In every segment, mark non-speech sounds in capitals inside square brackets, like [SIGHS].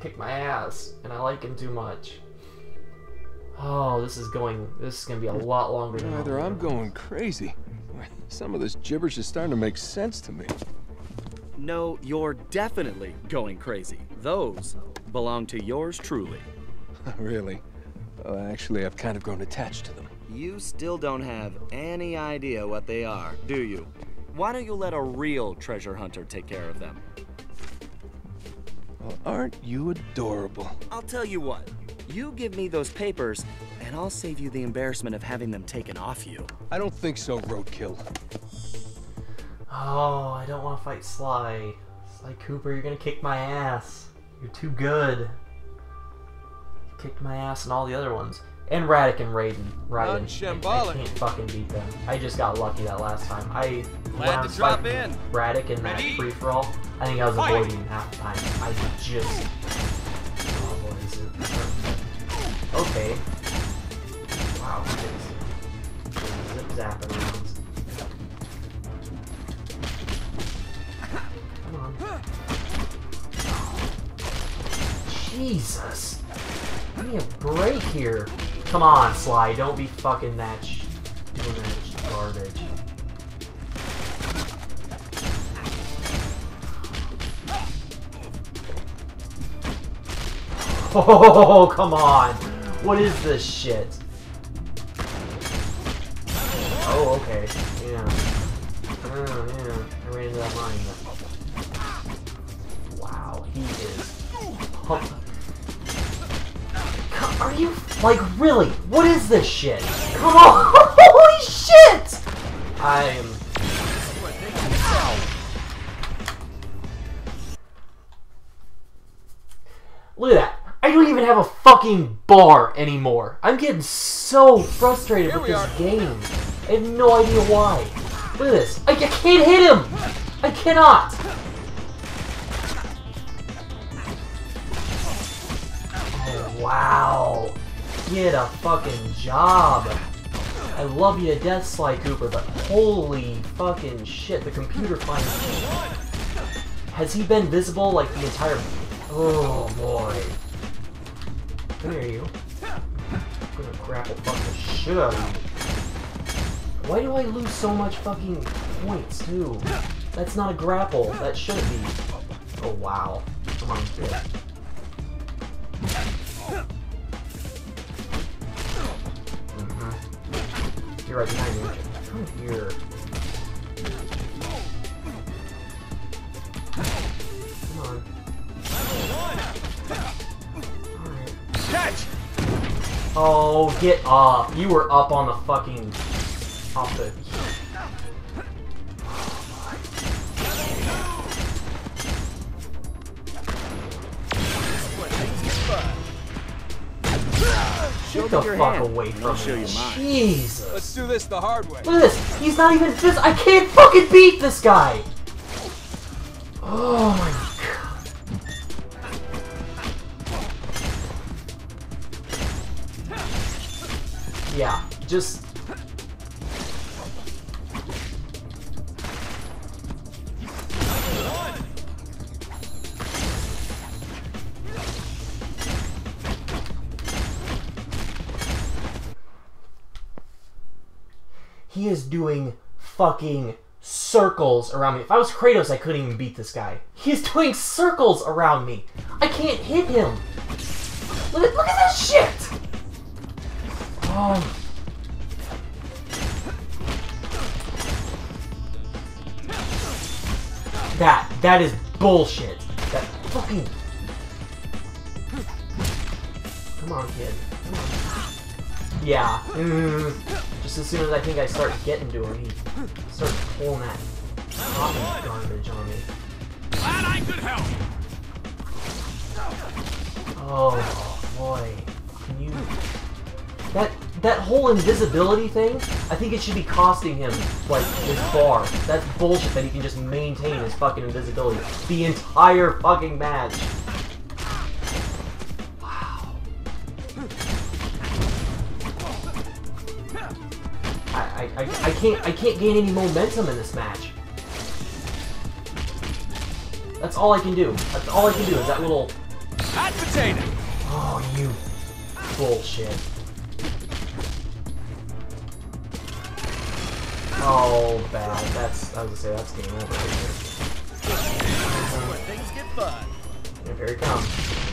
kick my ass, and I like him too much. Oh, this is going. This is gonna be a lot longer than. Either I'm going crazy, some of this gibberish is starting to make sense to me. No, you're definitely going crazy. Those belong to yours truly. [LAUGHS] really? Well, actually, I've kind of grown attached to them. You still don't have any idea what they are, do you? Why don't you let a real treasure hunter take care of them? Well, aren't you adorable? I'll tell you what. You give me those papers, and I'll save you the embarrassment of having them taken off you. I don't think so, Roadkill. Oh, I don't want to fight Sly. Sly Cooper, you're gonna kick my ass. You're too good. You kicked my ass and all the other ones. And Radec and Raiden. Raiden. I, I can't fucking beat them. I just got lucky that last time. I Glad to drop in. Radec in that free for all. I think I was Fight. avoiding half the time. I just. Oh, boy, is it- Okay. Wow, zip zapping. Come on. Jesus. Give me a break here. Come on, Sly. Don't be fucking that sh doing that garbage. [LAUGHS] Oh, come on. What is this shit? Oh, okay. Yeah. Oh, yeah. I ran into that mine. Wow, he is. Pump. Are you like really? What is this shit? Come on! [LAUGHS] Holy shit! I am. Look at that. I don't even have a fucking bar anymore. I'm getting so frustrated Here with this are. game. I have no idea why. Look at this. I, I can't hit him! I cannot! Oh, wow. Get a fucking job. I love you to death, Sly Cooper, but holy fucking shit, the computer finally... Has he been visible, like, the entire... Oh, boy. Come here, you. I'm gonna grapple fuck the shit out of you. Why do I lose so much fucking points, too? That's not a grapple. That shouldn't be. Oh, wow. Come on. You're right behind me. Come here. Come on. Alright. Catch! Oh, get up. You were up on the fucking... Off the... Get the your fuck hand, away I'll from show me. you mine. Jesus. Let's do this the hard way. Look at this. He's not even this. I can't fucking beat this guy. Oh my god. Yeah, just. He is doing fucking circles around me. If I was Kratos, I couldn't even beat this guy. He's doing circles around me. I can't hit him. Look at, look at this shit. Oh. That, that is bullshit. That fucking... Come on, kid. Come on. Yeah. mm, Just as soon as I think I start getting to him, he starts pulling that popping garbage on me. Glad I could help. Oh boy, can you? That that whole invisibility thing, I think it should be costing him like his bar. That's bullshit that he can just maintain his fucking invisibility the entire fucking match. Can't I can't gain any momentum in this match. That's all I can do. That's all I can do is that little Hot potato. Oh, you bullshit. Oh, bad. That's, I was gonna say, that's game over right Where things get fun. here. Here it comes.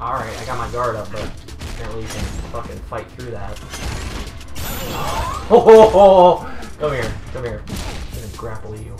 Alright, I got my guard up, but apparently you can fucking fight through that. Oh, ho, ho, ho. Come here, come here. I'm gonna grapple you.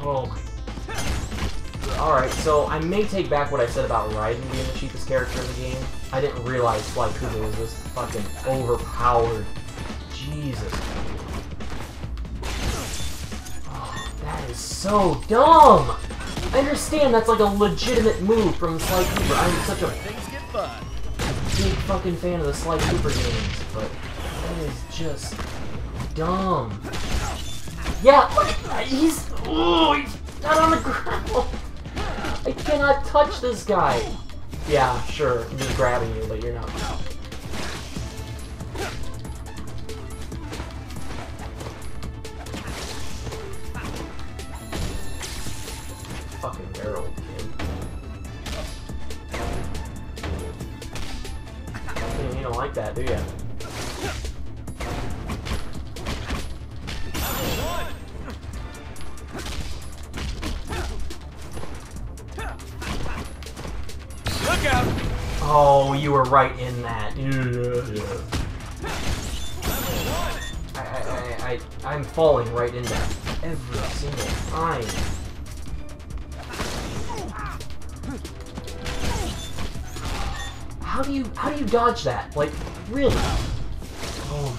Oh my. Alright, so I may take back what I said about Raiden being the cheapest character in the game. I didn't realize Sly Cooper was this fucking overpowered. Jesus. Oh, that is so dumb! I understand that's like a legitimate move from Sly Cooper. I'm such a Things get fun. big fucking fan of the Sly Cooper games, but that is just dumb. Yeah, he's oh, he's not on the ground. I cannot touch this guy. Yeah, sure, I'm just grabbing you, but you're not. Fucking barrel, kid. You don't like that, do you? Oh, you were right in that. Yeah. I, I, I, I, I'm falling right in that every single time. How do you, how do you dodge that? Like, really? Oh.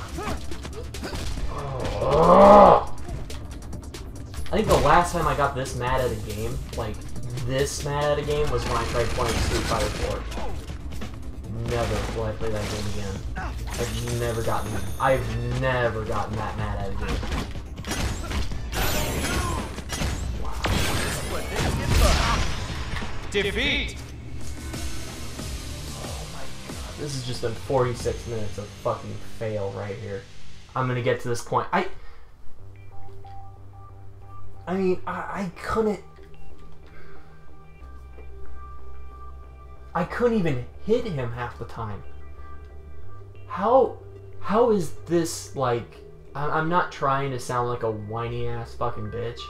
Oh. I think the last time I got this mad at a game, like this mad at a game, was when I tried playing Street Fighter 4. Never will I play that game again. I've never gotten, I've never gotten that mad at a game. Where things get fun. Defeat. This has just been 46 minutes of fucking fail right here. I'm gonna get to this point. I. I mean, I, I couldn't. I couldn't even hit him half the time. How. How is this like. I'm not trying to sound like a whiny ass fucking bitch,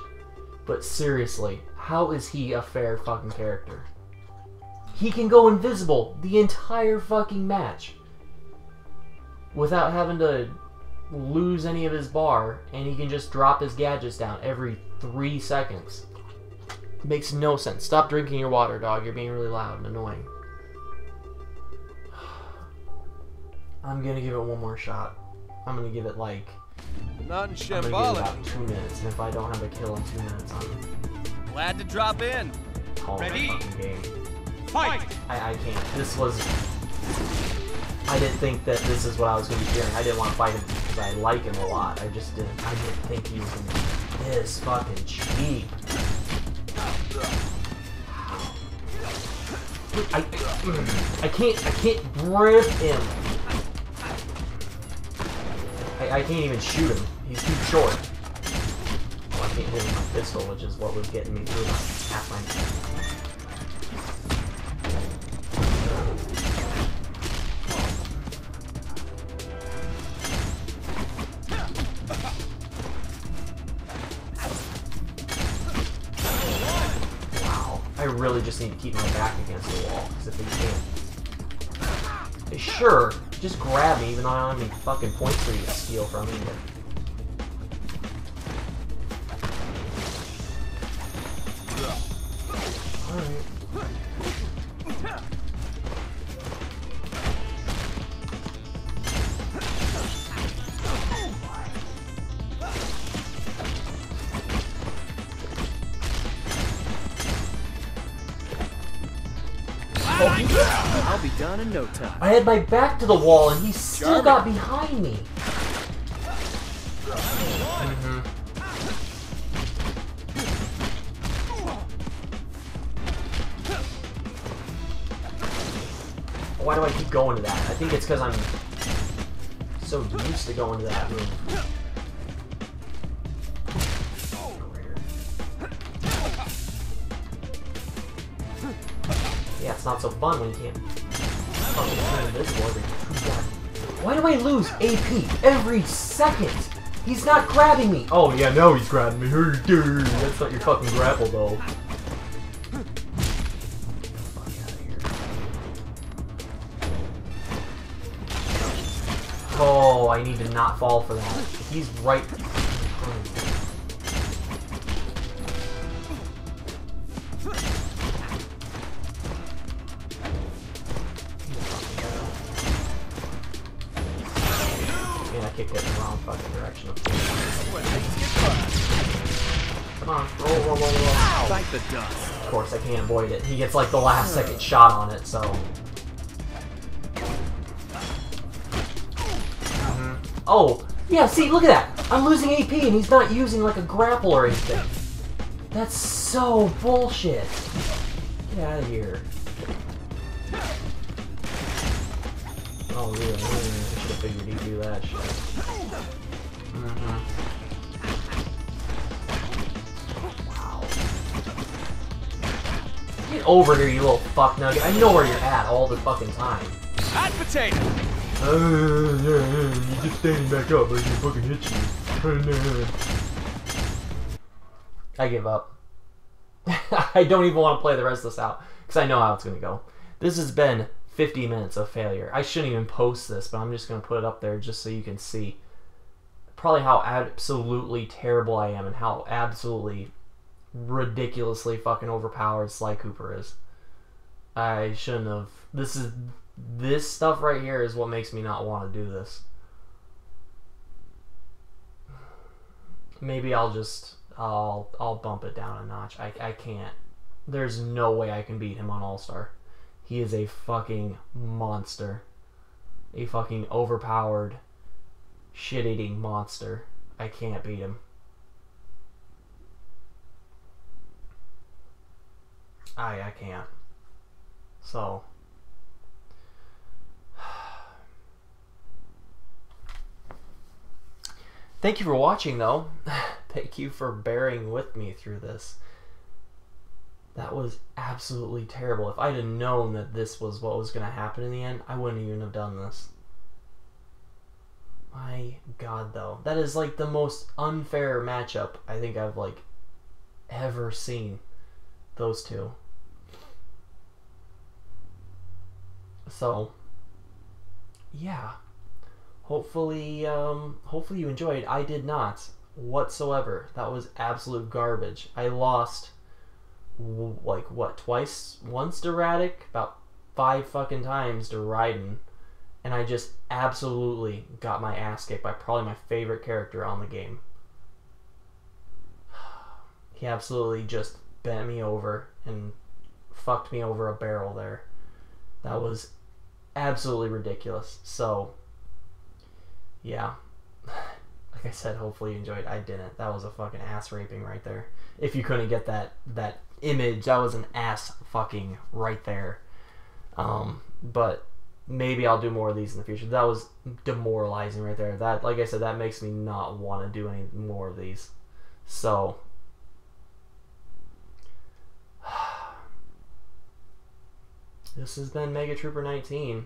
but seriously, how is he a fair fucking character? He can go invisible the entire fucking match without having to lose any of his bar, and he can just drop his gadgets down every three seconds. Makes no sense. Stop drinking your water, dog. You're being really loud and annoying. I'm gonna give it one more shot. I'm gonna give it like Not in I'm gonna give it about two minutes, and if I don't have a kill in two minutes, I'm Glad to drop in. Ready? Fight. I, I can't. This was. I didn't think that this is what I was going to be doing. I didn't want to fight him because I like him a lot. I just didn't. I didn't think he was to be this fucking cheap. I, I can't. I can't grip him. I, I can't even shoot him. He's too short. Well, I can't hit him with my pistol, which is what was getting me through half my really just need to keep my back against the wall, because if. Eh, Sure, just grab me, even though I don't have any fucking points for you to steal from me. Alright. I'll be done in no time. I had my back to the wall and he still got behind me. Mhm. Why do I keep going to that? I think it's because I'm so used to going to that room. Yeah, it's not so fun when you can't fucking turn invisible every two seconds. Why do I lose AP every second? He's not grabbing me. Oh yeah, now he's grabbing me. That's not your fucking grapple though. Fuck outta here. Oh, I need to not fall for that. He's right. Fucking direction. Come on, roll, roll, roll, roll. Fight the dust. Of course, I can't avoid it. He gets like the last second shot on it, so. Mhm. Oh, yeah, see, look at that! I'm losing AP and he's not using like a grapple or anything. That's so bullshit. Get out of here. Oh, really? I should have figured he'd do that shit. Mhm. Wow. Get over here, you little fuck nugget. I know where you're at all the fucking time. Hot potato. Uh, yeah, yeah, you're just standing back up, but I can fucking hit you. I give up. [LAUGHS] I don't even want to play the rest of this out because I know how it's gonna go. This has been 50 minutes of failure. I shouldn't even post this, but I'm just gonna put it up there just so you can see probably how absolutely terrible I am and how absolutely ridiculously fucking overpowered Sly Cooper is. I shouldn't have. This is this stuff right here is what makes me not want to do this. Maybe I'll just I'll I'll bump it down a notch. I I can't. There's no way I can beat him on All Star. He is a fucking monster. A fucking overpowered shit eating monster. I can't beat him. I I can't. So [SIGHS] Thank you for watching though. [LAUGHS] Thank you for bearing with me through this. That was absolutely terrible. If I'd have known that this was what was going to happen in the end, I wouldn't even have done this. My god though. That is like the most unfair matchup I think I've like ever seen those two. So yeah. Hopefully um hopefully you enjoyed. I did not whatsoever. That was absolute garbage. I lost like what twice once to Radec, about five fucking times to Raiden, and I just absolutely got my ass kicked by probably my favorite character on the game. [SIGHS] He absolutely just bent me over and fucked me over a barrel there. That was absolutely ridiculous. So, yeah. [SIGHS] Like I said, hopefully you enjoyed. I didn't. That was a fucking ass raping right there. If you couldn't get that that image, that was an ass fucking right there. Um, but maybe I'll do more of these in the future. That was demoralizing right there. That, like I said, that makes me not want to do any more of these. So, [SIGHS] this has been Mega Trooper 19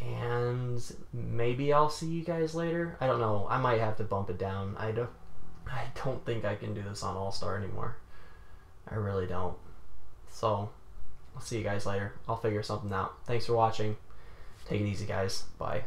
and maybe I'll see you guys later. I don't know. I might have to bump it down. I don't I don't think I can do this on All-Star anymore. I really don't. So, I'll see you guys later. I'll figure something out. Thanks for watching. Take it easy, guys. Bye.